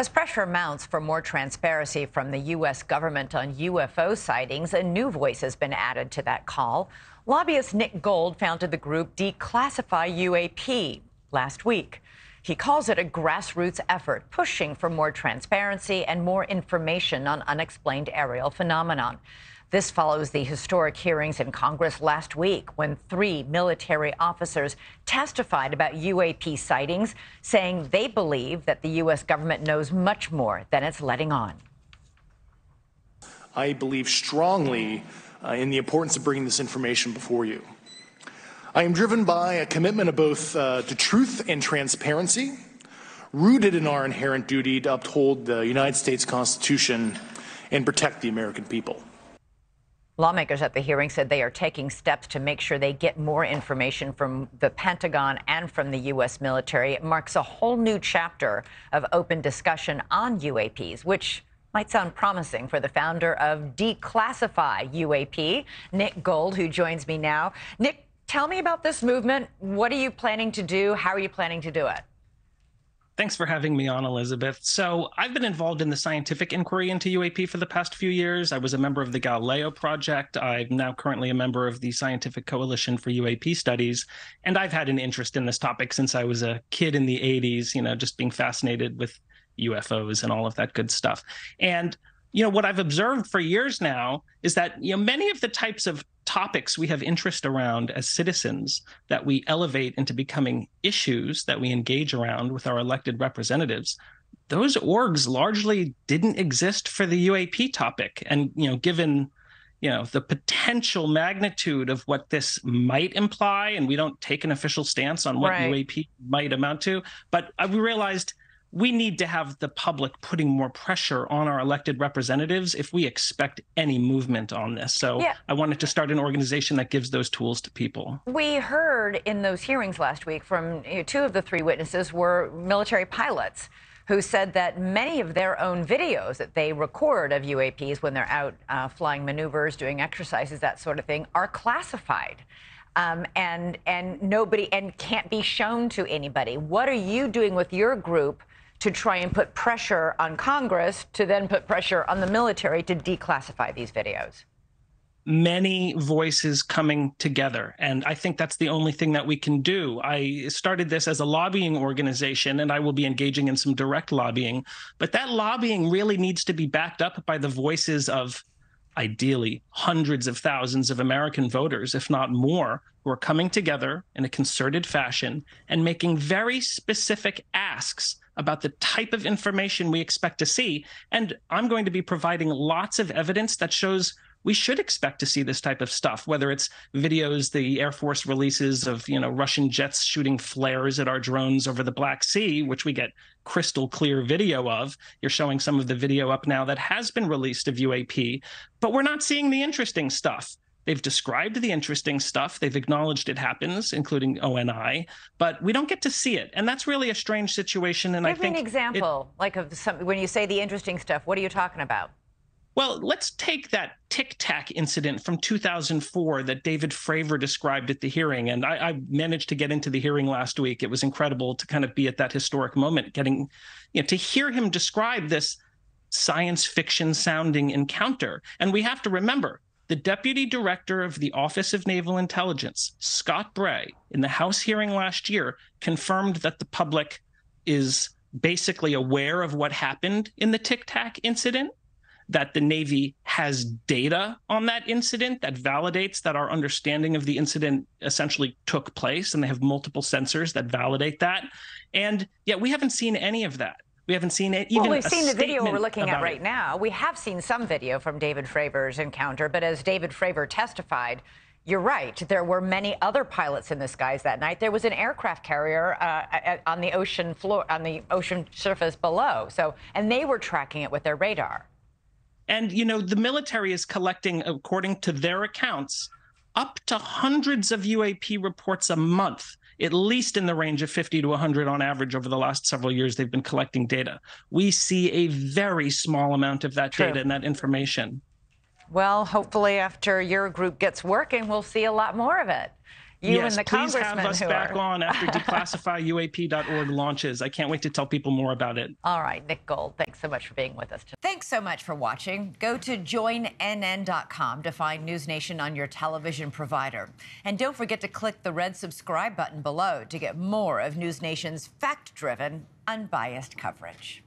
As pressure mounts for more transparency from the U.S. government on UFO sightings, a new voice has been added to that call. Lobbyist Nick Gold founded the group Declassify UAP last week. He calls it a grassroots effort pushing for more transparency and more information on unexplained aerial phenomenon. This follows the historic hearings in Congress last week when three military officers testified about UAP sightings, saying they believe that the U.S. government knows much more than it's letting on. I believe strongly uh, in the importance of bringing this information before you. I am driven by a commitment of both uh, to truth and transparency, rooted in our inherent duty to uphold the United States Constitution and protect the American people. Lawmakers at the hearing said they are taking steps to make sure they get more information from the Pentagon and from the U.S. military. It marks a whole new chapter of open discussion on UAPs, which might sound promising for the founder of Declassify UAP, Nick Gold, who joins me now. Nick, tell me about this movement. What are you planning to do? How are you planning to do it? Thanks for having me on, Elizabeth. So, I've been involved in the scientific inquiry into UAP for the past few years. I was a member of the Galileo Project. I'm now currently a member of the Scientific Coalition for UAP Studies. And I've had an interest in this topic since I was a kid in the 80s, you know, just being fascinated with UFOs and all of that good stuff. And you know what I've observed for years now is that you know many of the types of topics we have interest around as citizens that we elevate into becoming issues that we engage around with our elected representatives those orgs largely didn't exist for the UAP topic and you know given you know the potential magnitude of what this might imply and we don't take an official stance on what right. UAP might amount to but we realized we need to have the public putting more pressure on our elected representatives if we expect any movement on this. So yeah. I wanted to start an organization that gives those tools to people. We heard in those hearings last week from you know, two of the three witnesses were military pilots who said that many of their own videos that they record of UAPs when they're out uh, flying maneuvers, doing exercises, that sort of thing, are classified. Um, and and nobody and can't be shown to anybody. What are you doing with your group to try and put pressure on Congress to then put pressure on the military to declassify these videos? many voices coming together. And I think that's the only thing that we can do. I started this as a lobbying organization, and I will be engaging in some direct lobbying. But that lobbying really needs to be backed up by the voices of ideally hundreds of thousands of American voters, if not more, who are coming together in a concerted fashion and making very specific asks about the type of information we expect to see. And I'm going to be providing lots of evidence that shows we should expect to see this type of stuff, whether it's videos the Air Force releases of, you know, Russian jets shooting flares at our drones over the Black Sea, which we get crystal clear video of. You're showing some of the video up now that has been released of UAP, but we're not seeing the interesting stuff. They've described the interesting stuff. They've acknowledged it happens, including ONI, but we don't get to see it, and that's really a strange situation. And Give I think an example, it, like of some when you say the interesting stuff. What are you talking about? Well, let's take that Tic Tac incident from 2004 that David Fravor described at the hearing. And I, I, managed to get into the hearing last week. It was incredible to kind of be at that historic moment, getting, you know, to hear him describe this science fiction sounding encounter. And we have to remember the deputy director of the Office of Naval Intelligence, Scott Bray, in the House hearing last year, confirmed that the public is basically aware of what happened in the Tic Tac incident, that the Navy has data on that incident that validates that our understanding of the incident essentially took place, and they have multiple sensors that validate that. And yet we haven't seen any of that. We haven't seen it. Even well, we've seen the video we're looking at right it. now. We have seen some video from David Fravor's encounter, but as David Fravor testified, you're right. There were many other pilots in the skies that night. There was an aircraft carrier uh, on the ocean floor, on the ocean surface below. So, and they were tracking it with their radar. And you know, the military is collecting, according to their accounts, up to hundreds of UAP reports a month at least in the range of 50 to 100 on average over the last several years they've been collecting data. We see a very small amount of that True. data and that information. Well, hopefully after your group gets working, we'll see a lot more of it. You yes, and the please have us who back are. on after declassifyuap.org launches. I can't wait to tell people more about it. All right, Nick Gold, thanks so much for being with us Today. Thanks so much for watching. Go to joinnn.com to find News Nation on your television provider. And don't forget to click the red subscribe button below to get more of News Nation's fact driven, unbiased coverage.